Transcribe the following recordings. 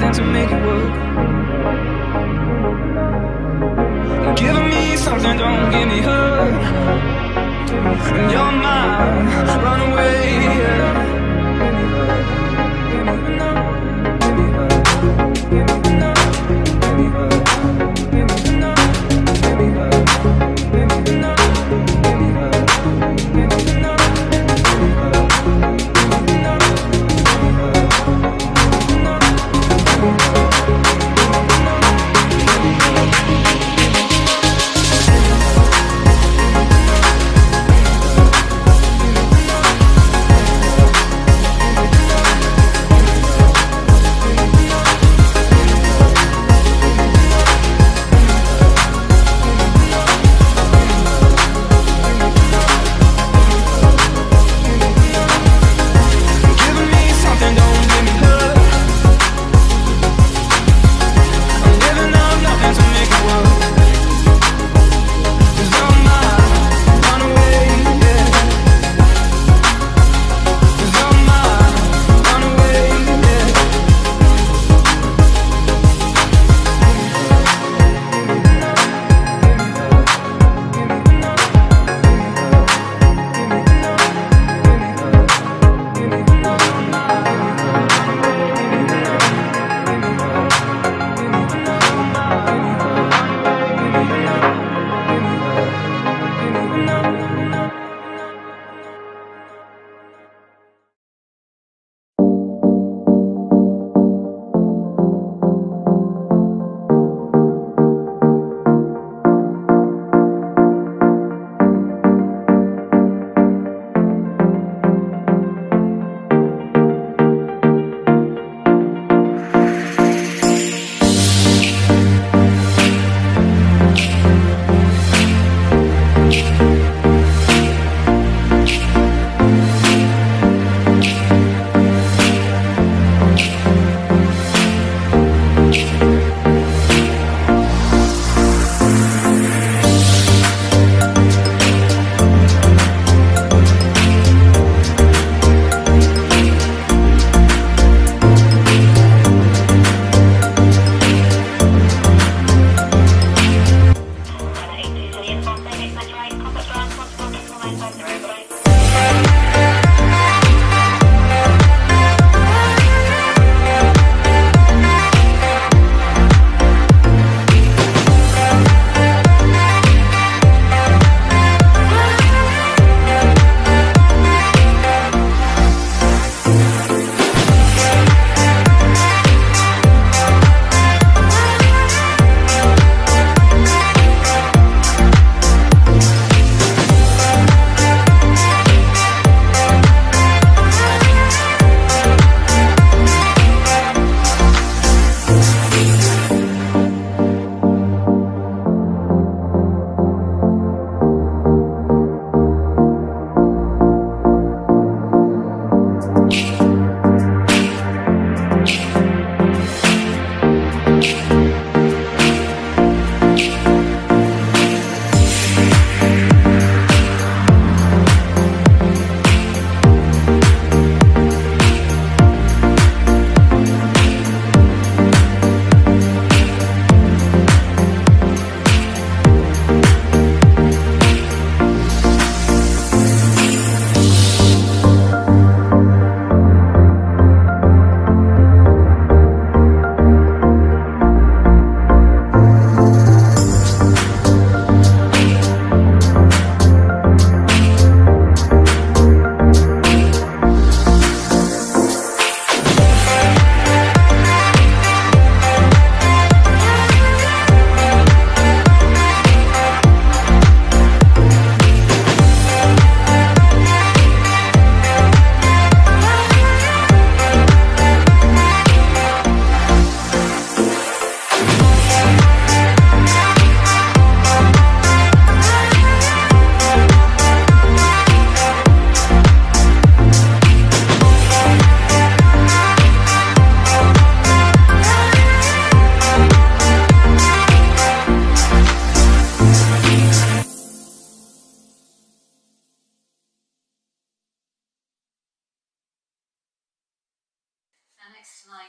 nothing to make it work. You're giving me something, don't give me hurt. And you're mine, run away. Yeah.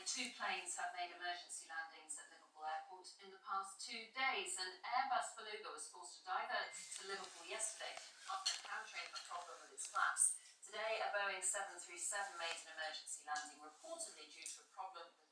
Two planes have made emergency landings at Liverpool Airport in the past two days. An Airbus Beluga was forced to divert to Liverpool yesterday after encountering a problem with its flaps. Today, a Boeing 737 made an emergency landing, reportedly due to a problem with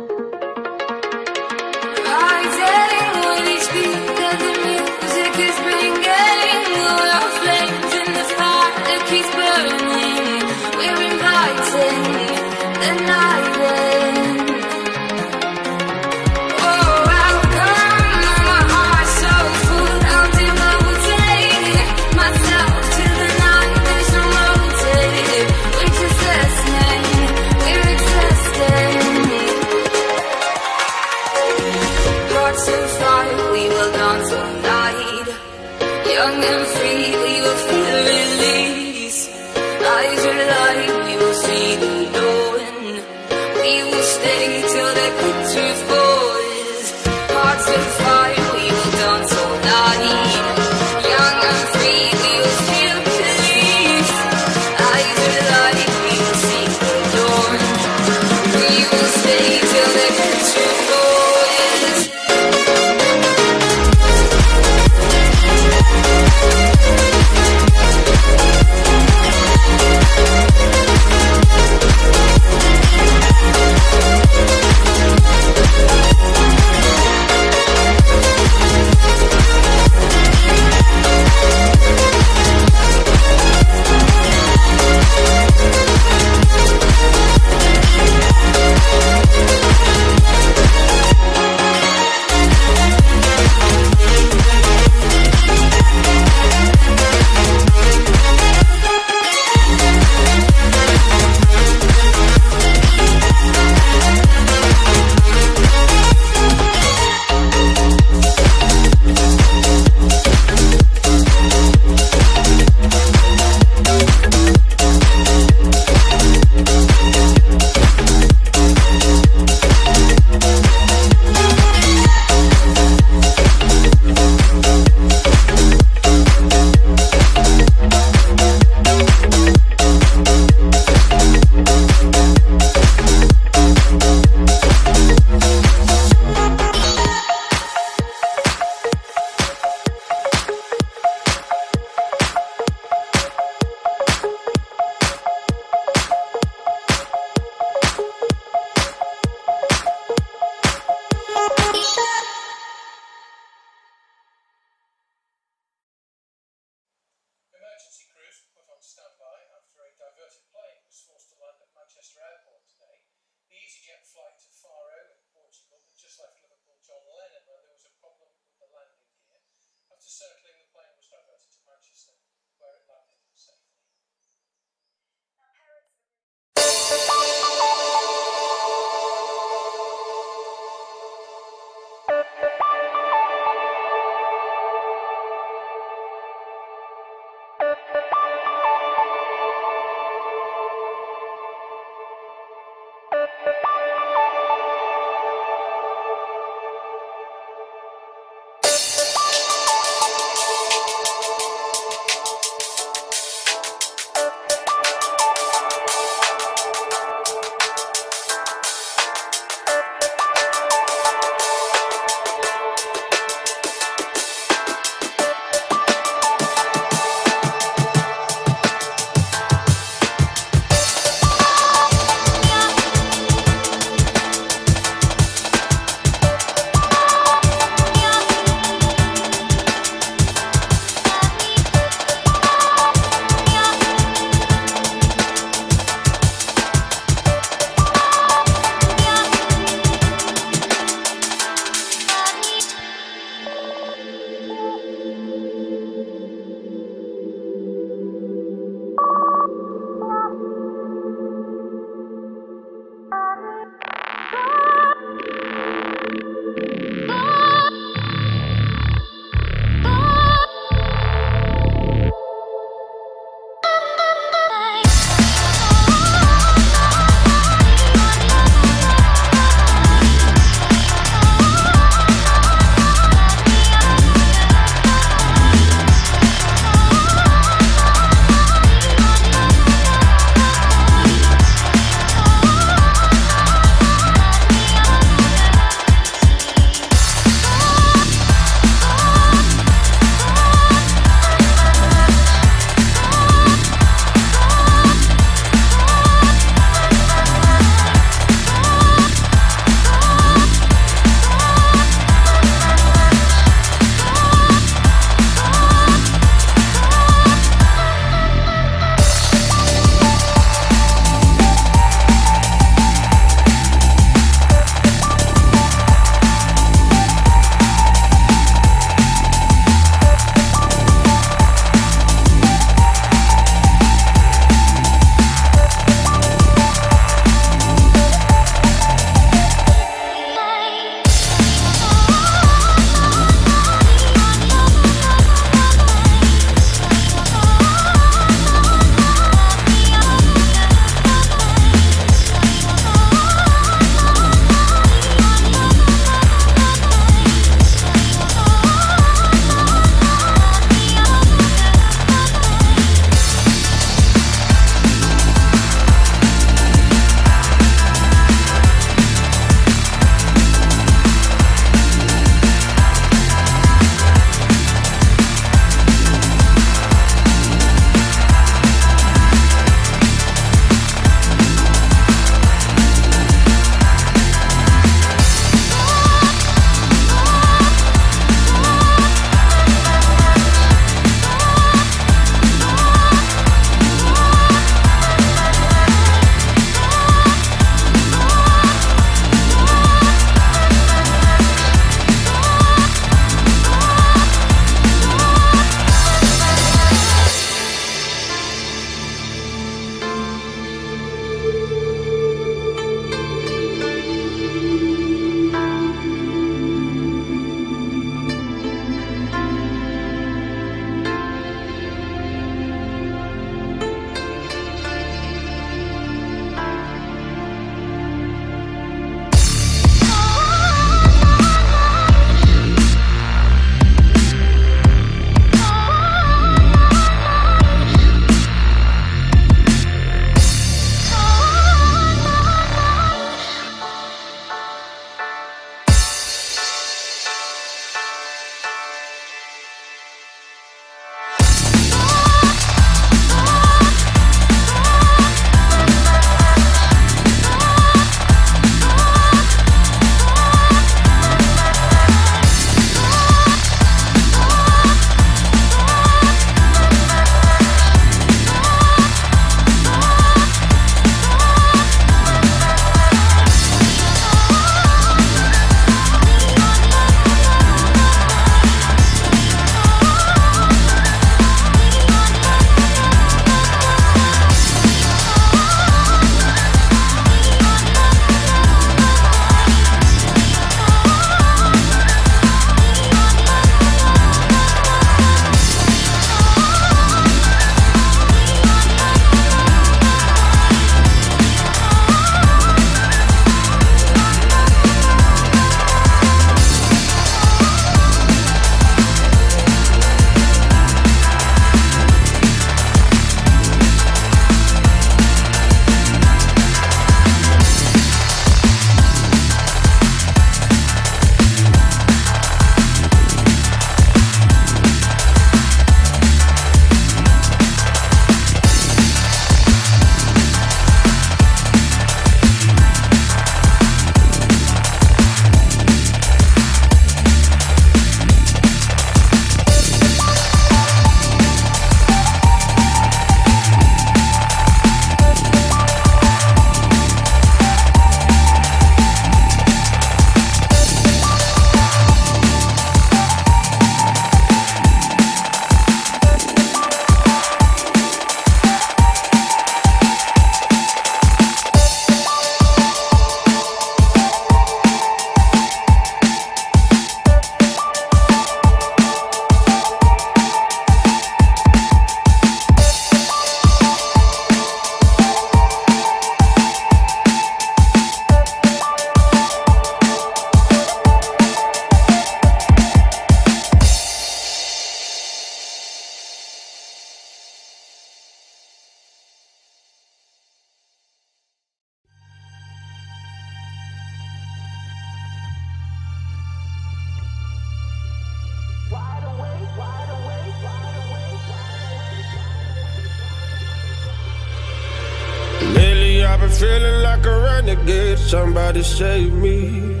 Somebody save me.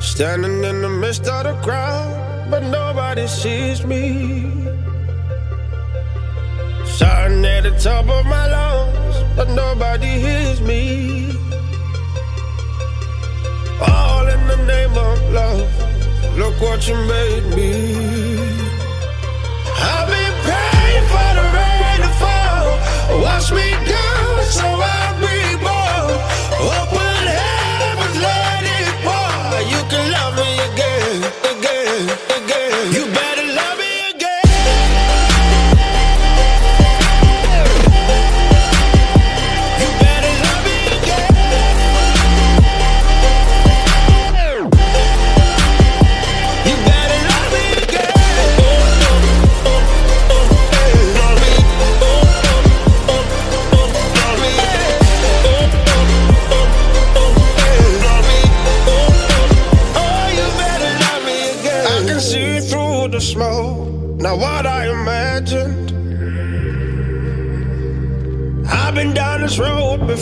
Standing in the midst of the crowd, but nobody sees me. Shouting at the top of my lungs, but nobody hears me. All in the name of love. Look what you made me. I've been praying for the rain to fall. Wash me down so I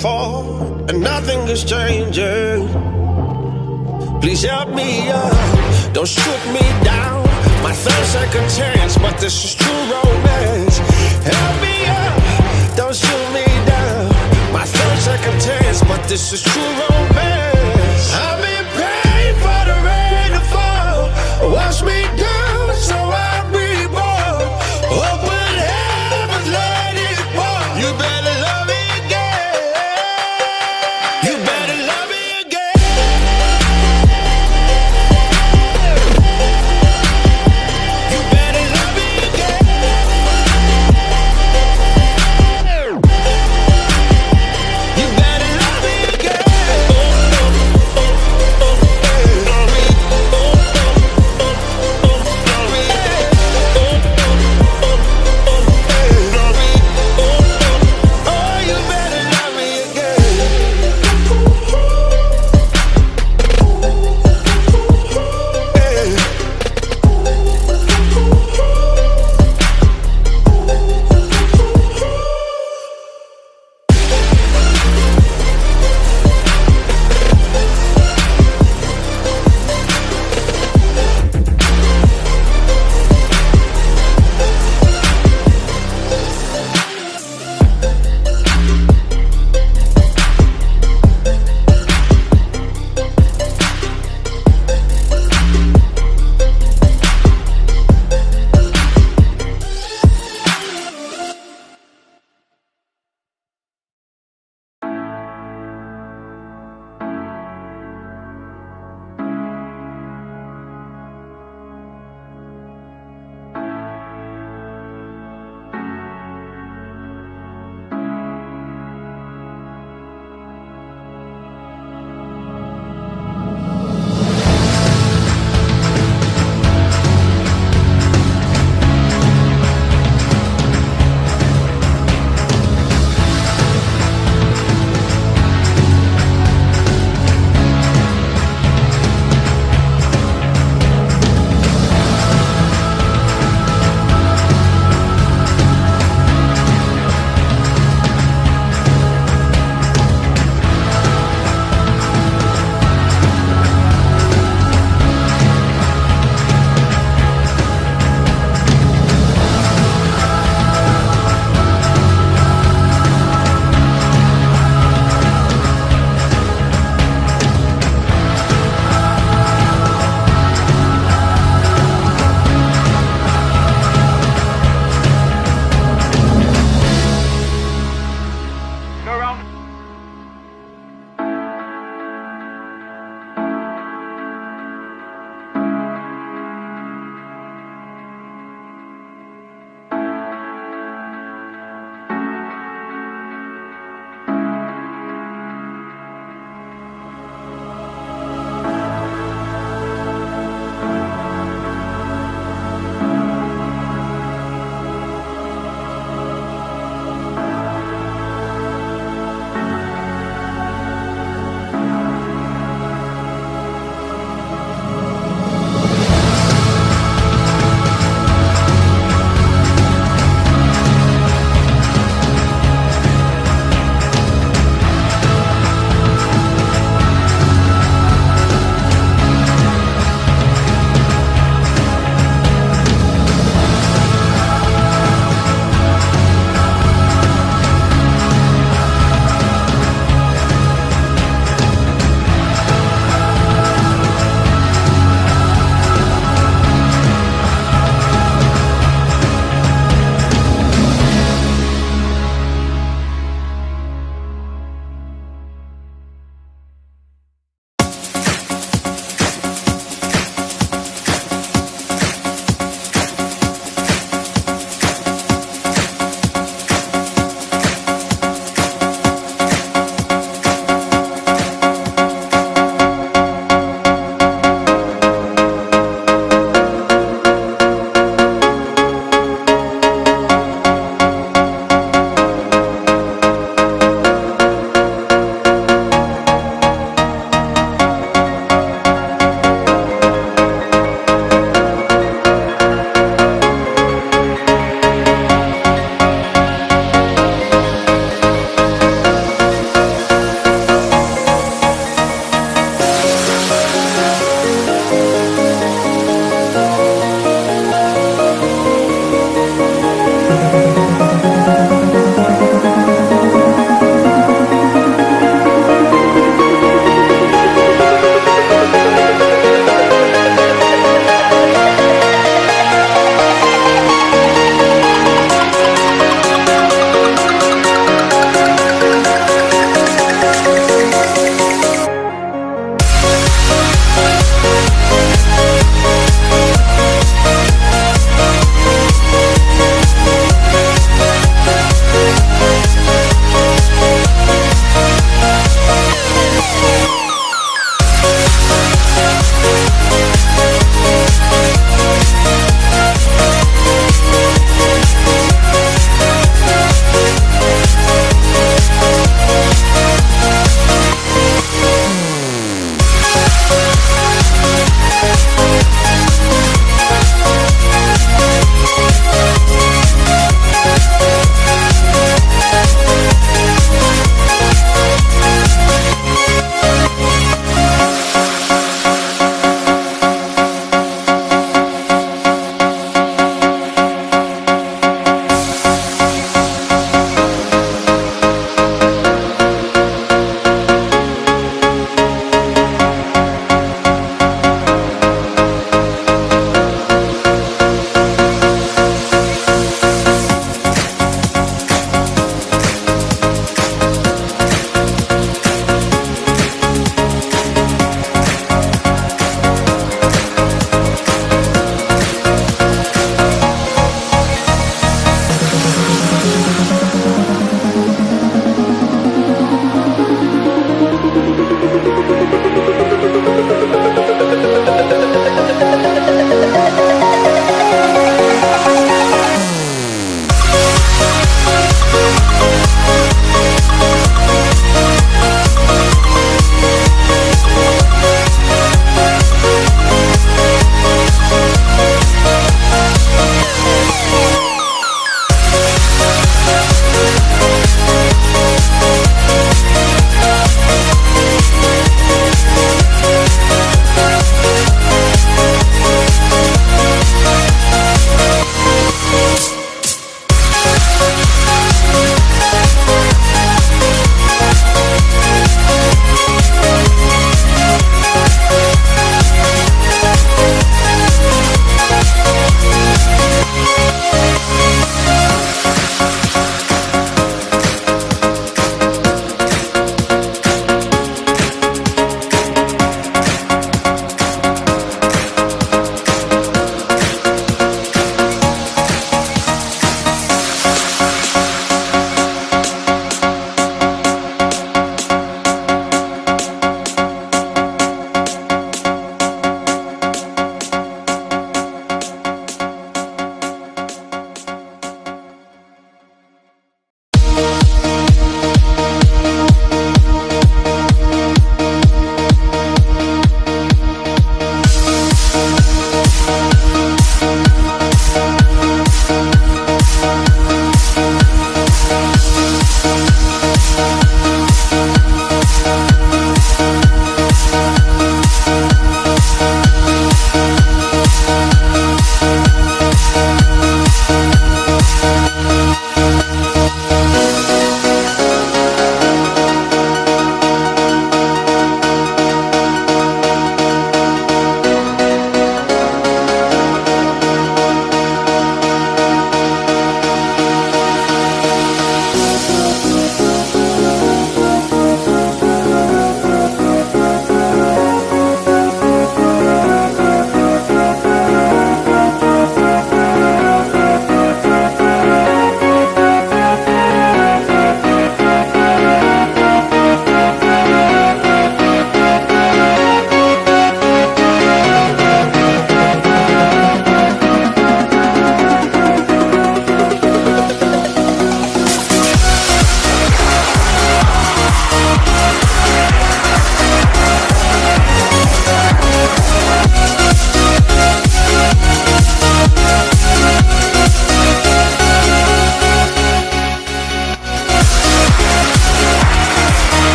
before, and nothing is changing. Please help me up, don't shoot me down. My third second chance, but this is true romance. Help me up, don't shoot me down. My third second chance, but this is true romance. I've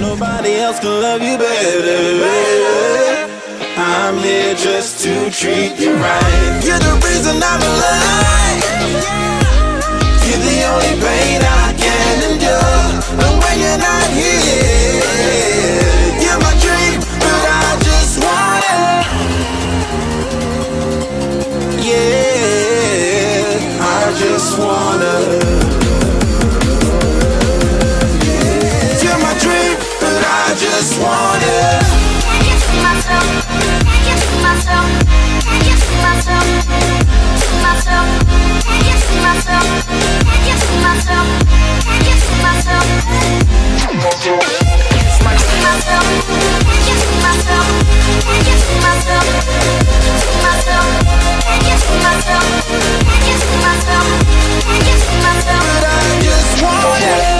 Nobody else can love you better. Here just to treat you right. You're the reason I'm alive. You're the only pain I can endure. And when you're not here, you're my dream, but I just want it. Yeah, I just wanna. I just want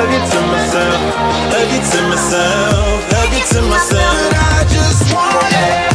Hug it to myself, hug it to myself, hug it to myself. But I just want it.